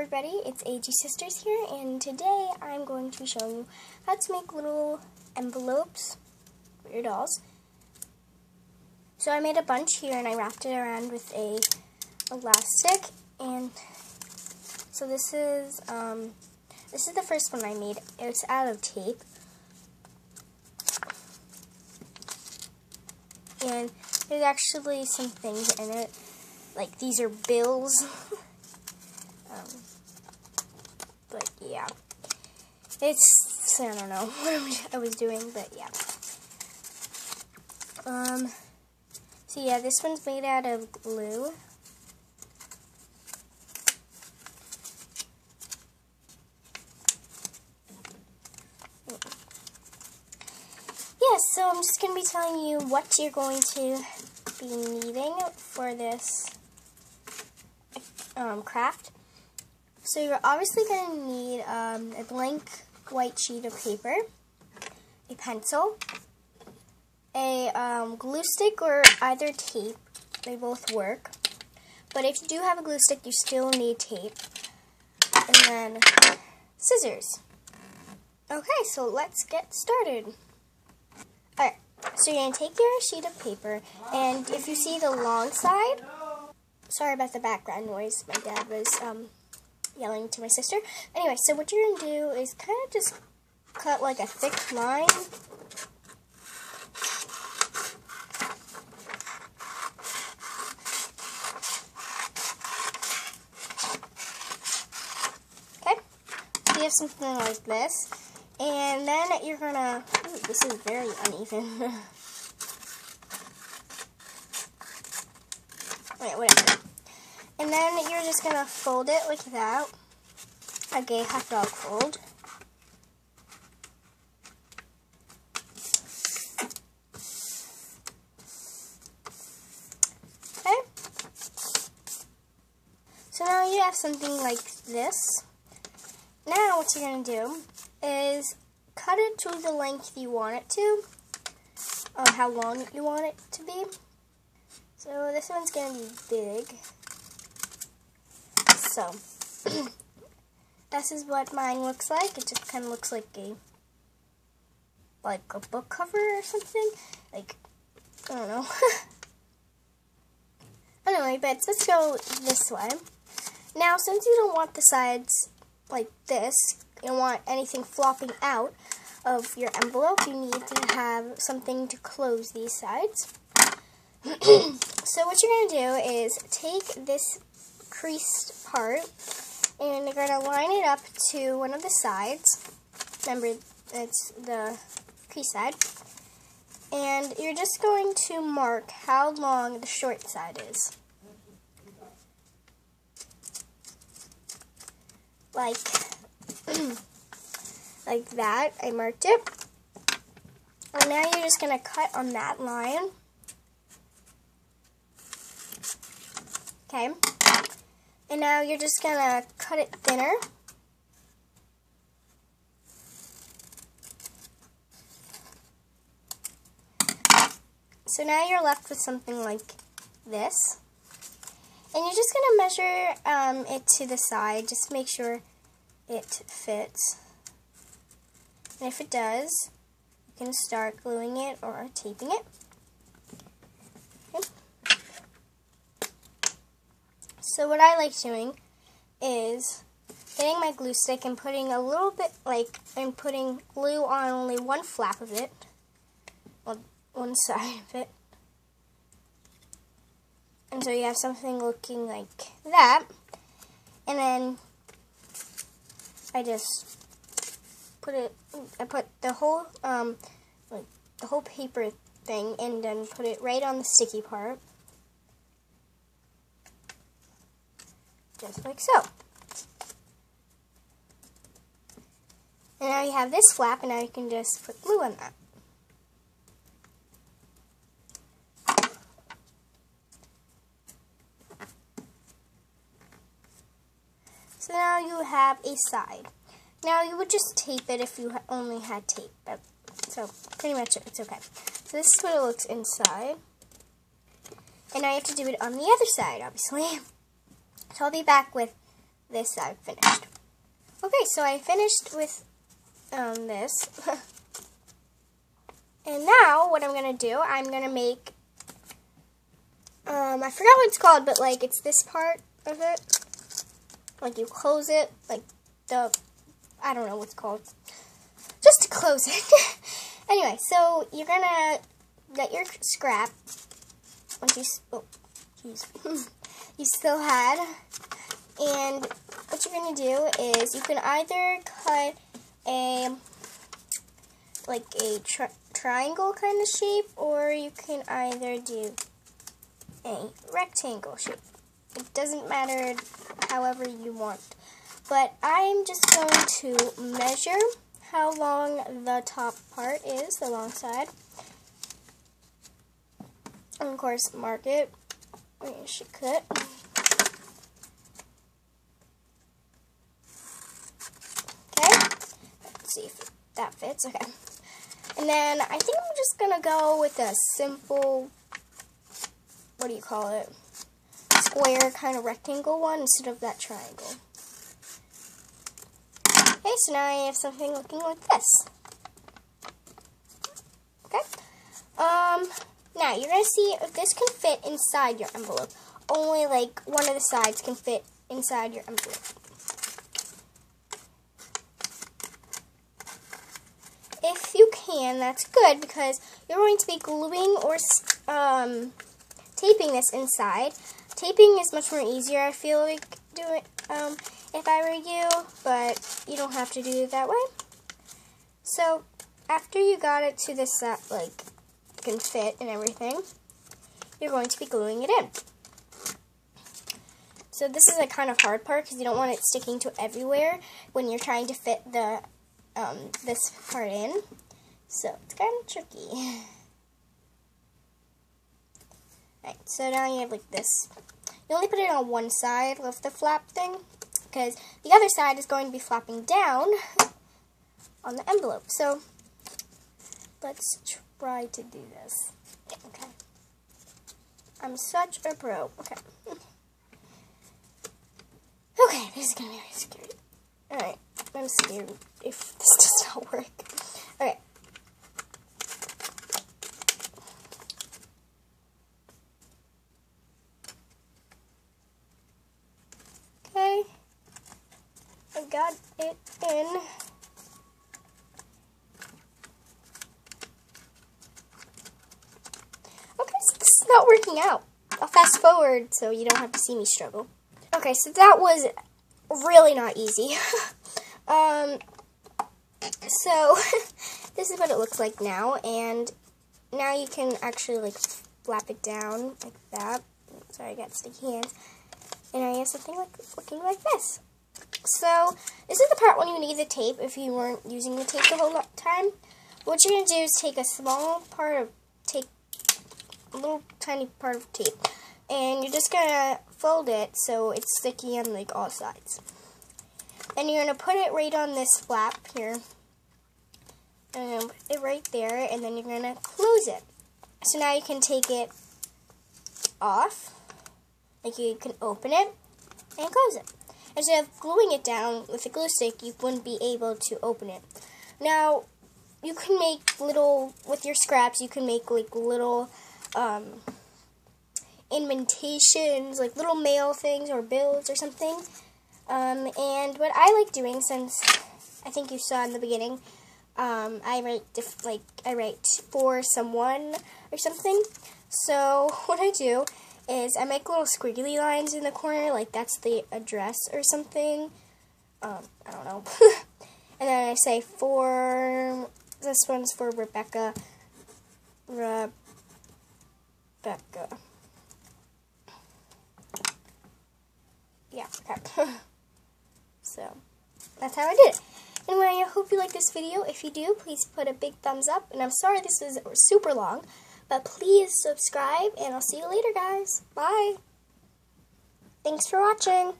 everybody, it's AG Sisters here, and today I'm going to showing you how to make little envelopes for your dolls. So I made a bunch here and I wrapped it around with a elastic, and so this is, um, this is the first one I made. It's out of tape. And there's actually some things in it, like these are bills. Um, but yeah, it's, I don't know what I was doing, but yeah. Um, so yeah, this one's made out of glue. Yeah, so I'm just going to be telling you what you're going to be needing for this um, craft. So you're obviously going to need um, a blank white sheet of paper, a pencil, a um, glue stick or either tape. They both work. But if you do have a glue stick, you still need tape. And then scissors. Okay, so let's get started. Alright, so you're going to take your sheet of paper, and if you see the long side, sorry about the background noise, my dad was um, yelling to my sister. Anyway, so what you're going to do is kind of just cut like a thick line. Okay, you have something like this. And then you're going to, this is very uneven. Wait, whatever. And then you're just going to fold it like that. A gay hot dog fold. Okay. So now you have something like this. Now what you're going to do is cut it to the length you want it to, or how long you want it to be. So this one's going to be big. So, this is what mine looks like. It just kind of looks like a, like a book cover or something. Like, I don't know. anyway, but let's go this way. Now, since you don't want the sides like this, you don't want anything flopping out of your envelope, you need to have something to close these sides. so what you're going to do is take this creased part and you're going to line it up to one of the sides. Remember, it's the crease side. And you're just going to mark how long the short side is. Like, like that. I marked it. And now you're just going to cut on that line. Okay. And now you're just going to cut it thinner. So now you're left with something like this. And you're just going to measure um, it to the side. Just make sure it fits. And if it does, you can start gluing it or taping it. So what I like doing is getting my glue stick and putting a little bit, like, and putting glue on only one flap of it, on one side of it. And so you have something looking like that. And then I just put it, I put the whole, um, the whole paper thing and then put it right on the sticky part. Just like so. And now you have this flap, and now you can just put glue on that. So now you have a side. Now you would just tape it if you only had tape, but so pretty much it's okay. So this is what it looks inside. And now you have to do it on the other side, obviously. I'll be back with this I've finished. Okay, so I finished with um, this. and now what I'm going to do, I'm going to make, um, I forgot what it's called, but like it's this part of it. Like you close it, like the, I don't know what's called. Just to close it. anyway, so you're going to get your scrap. Once you, oh, jeez. you still had. And what you're going to do is you can either cut a like a tri triangle kind of shape or you can either do a rectangle shape. It doesn't matter however you want. But I'm just going to measure how long the top part is, the long side. And of course, mark it. Should cut. See if that fits. Okay. And then I think I'm just going to go with a simple, what do you call it, square kind of rectangle one instead of that triangle. Okay, so now I have something looking like this. Okay. Um, now you're going to see if this can fit inside your envelope. Only like one of the sides can fit inside your envelope. Can, that's good because you're going to be gluing or um, taping this inside. Taping is much more easier, I feel like, doing um, if I were you, but you don't have to do it that way. So, after you got it to this, uh, like, can fit and everything, you're going to be gluing it in. So this is a kind of hard part because you don't want it sticking to everywhere when you're trying to fit the um, this part in. So it's kind of tricky. Alright, so now you have like this. You only put it on one side of the flap thing because the other side is going to be flapping down on the envelope. So let's try to do this. Okay. I'm such a pro. Okay. Okay, this is going to be very scary. Alright, I'm scared if this does not work. Okay. Okay. I got it in. Okay, so this is not working out. I'll fast forward so you don't have to see me struggle. Okay, so that was really not easy. um, so this is what it looks like now, and now you can actually like flap it down like that. Sorry, I got sticky hands. And I have something like looking like this. So, this is the part when you need the tape if you weren't using the tape the whole time. What you're to do is take a small part of tape, a little tiny part of tape, and you're just going to fold it so it's sticky on like all sides. Then you're going to put it right on this flap here, and put it right there, and then you're going to close it. So now you can take it off, like you can open it and close it. Instead of gluing it down with a glue stick, you wouldn't be able to open it. Now, you can make little, with your scraps, you can make like little um, indentations, like little mail things or bills or something. Um, and what I like doing, since I think you saw in the beginning, um, I write like I write for someone or something. So what I do is I make little squiggly lines in the corner, like that's the address or something. Um, I don't know. and then I say for, this one's for Rebecca. Rebecca. Yeah, okay. that's how I did it. Anyway, I hope you like this video. If you do, please put a big thumbs up. And I'm sorry this was super long. But please subscribe, and I'll see you later, guys. Bye. Thanks for watching.